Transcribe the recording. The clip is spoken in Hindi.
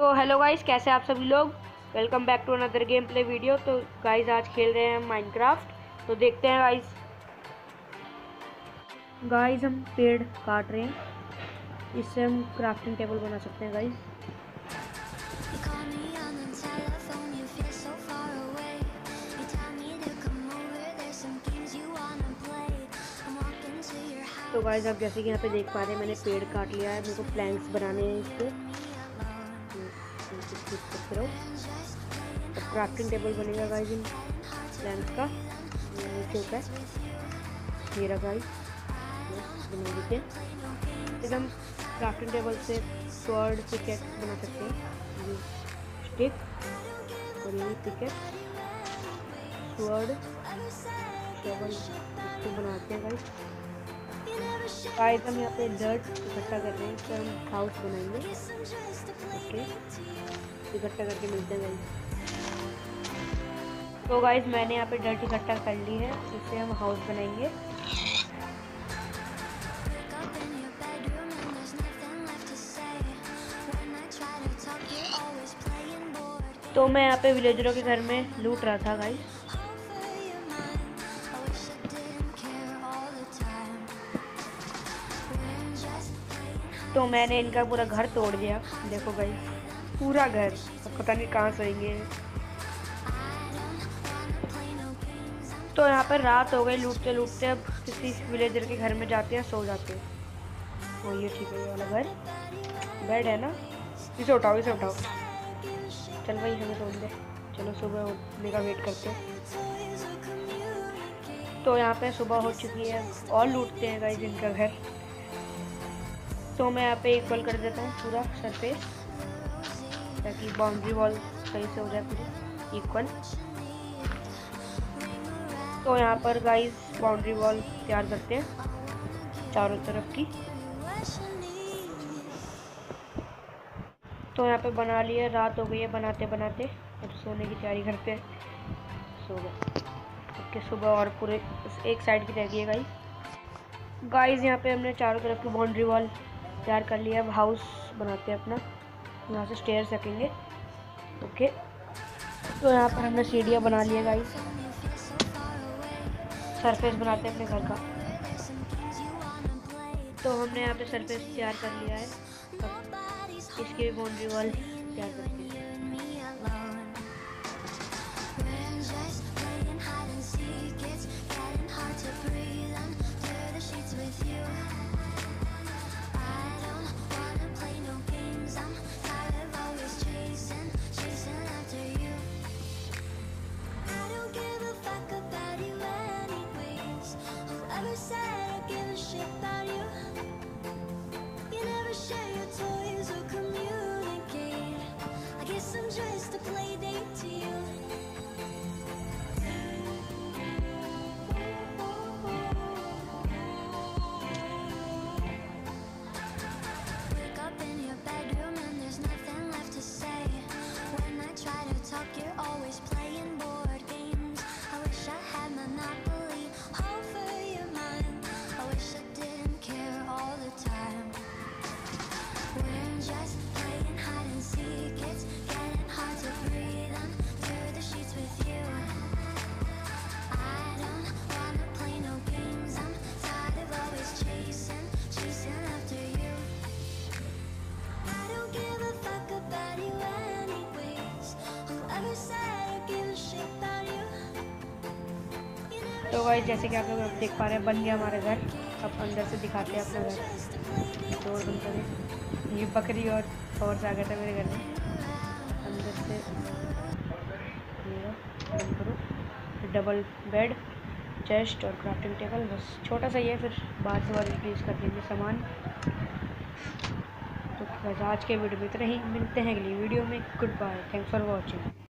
हेलो गाइस कैसे आप सभी लोग? Welcome back to another game play video तो गाइस आज खेल रहे हैं माइनक्राफ्ट तो देखते हैं गाइस गाइस हम पेड़ काट रहे हैं। इससे हम क्राफ्टिंग टेबल बना सकते हैं गाइस तो गाइस आप जैसे कि यहाँ पे देख पा रहे हैं, मैंने पेड़ काट लिया है। मेरे को प्लैंक्स बनाने हैं इसके। करते रहो तो क्राफ्टिंग टेबल बनेगा गाइस इन प्लैंक्स का। नीचे होता है गाइस बना फिर क्राफ्टिंग टेबल से स्वर्ड पिकेट बना सकते हैं। स्टिक और ये पिकेट स्वर्ड टेबल बनाते हैं गाइस गाइस यहाँ पे डर्ट इकट्ठा कर रहे हैं। इससे हम हाउस बनाएँगे। ओके इकट्ठा करके मिलते हैं गाइस तो गाइस मैंने यहाँ पे डर्ट इकट्ठा कर ली है इससे हम हाउस बनाएँगे। तो मैं यहाँ पे विलेजरों के घर में लूट रहा था गाइस तो मैंने इनका पूरा घर तोड़ दिया, देखो भाई पूरा घर। अब पता नहीं कहाँ सोएँगे तो यहाँ पर रात हो गई, लूटते लूटते अब किसी विलेजर के घर में जाते हैं, सो जाते हैं। वो ये ठीक है वाला घर। बेड है ना? इसे उठाओ इसे उठाओ। चल भाई, हमें सो दे। चलो, सुबह उठने का वेट करते हैं। तो यहाँ पे सुबह हो चुकी है, और लूटते हैं गाइस इनका घर। तो मैं यहाँ पे इक्वल कर देता हूँ पूरा सरफेस ताकि बाउंड्री वॉल सही से हो जाए पूरी इक्वल तो यहाँ पर गाइस बाउंड्री वॉल तैयार करते हैं चारों तरफ़ की। तो यहाँ पे बना लिए, रात हो गई है बनाते बनाते, अब सोने की तैयारी करते हैं। सो गए। ओके सुबह और पूरे एक साइड की रह गई है गाइस गाइस यहाँ पे हमने चारों तरफ़ की बाउंड्री वॉल तैयार कर लिया, अब हाउस बनाते हैं अपना। यहाँ से स्टेयर सकेंगे ओके तो यहाँ पर हमने सीढ़ियाँ बना लिया गाइस सरफेस बनाते हैं अपने घर का। तो हमने यहाँ पे सरफेस तैयार कर लिया है। इसकी भी बाउंड्री वॉल तैयार कर हैं। तो भाई, जैसे कि आप लोग देख पा रहे हैं, बन गया हमारा घर। अब अंदर से दिखाते हैं अपना घर। डोर बंद करें ये बकरी और और गया था मेरे घर में। अंदर से डबल बेड चेस्ट और क्राफ्टिंग टेबल बस छोटा सा ही है, फिर बाद से बाद रिलीज़ कर देंगे सामान। तो आज के वीडियो में इतना ही। मिलते हैं अगली वीडियो में। Good bye thanks for watching